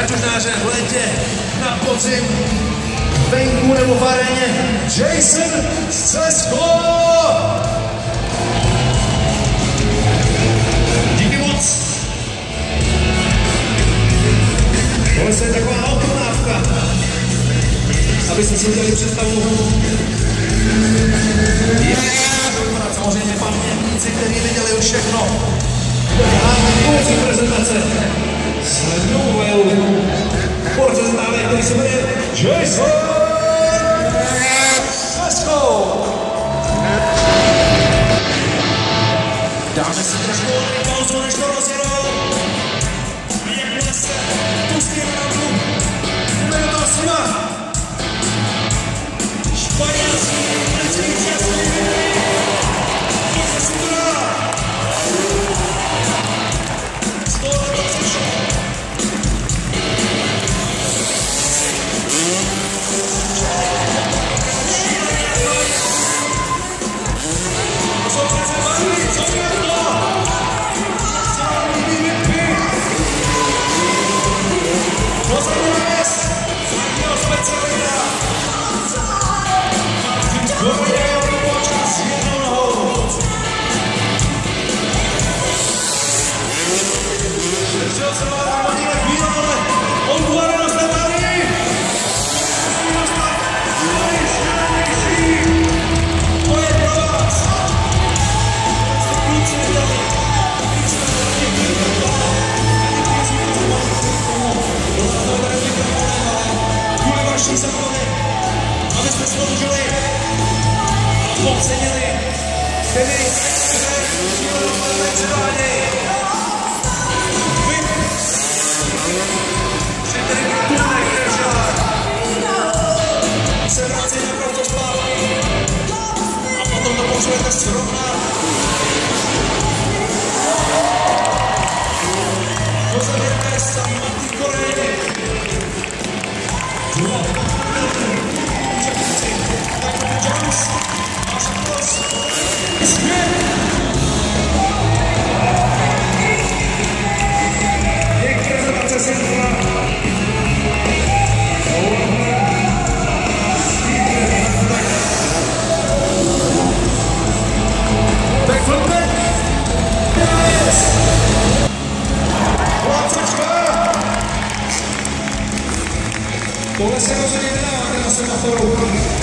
Ať už náře v létě, na podzim, venku nebo v aréně, Jason Střeskov! se je taková okonávka, abyste si měli představu. Je yeah. samozřejmě pamětníci, kteří viděli všechno. A konci prezentace s novou porce zprávy, který se jmenuje Jason Sesko. Dáme si trošku pauzu, než to rozjedou. España, Brasil, Brasil, Brasil. Yes.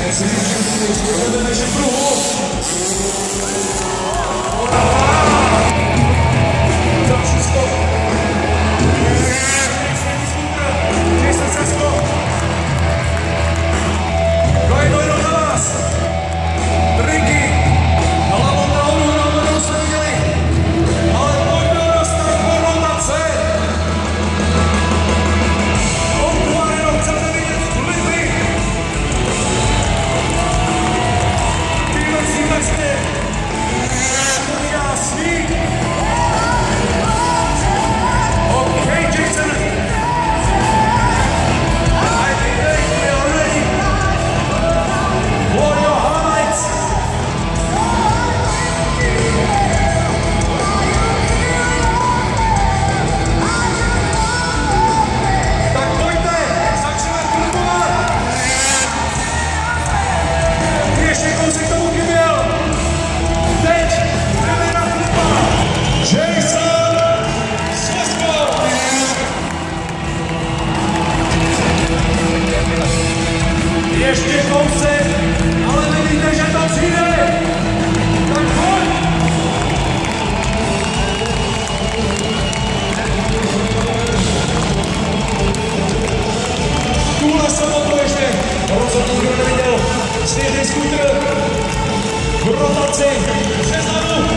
Essa é a se discută rotație Cezaru!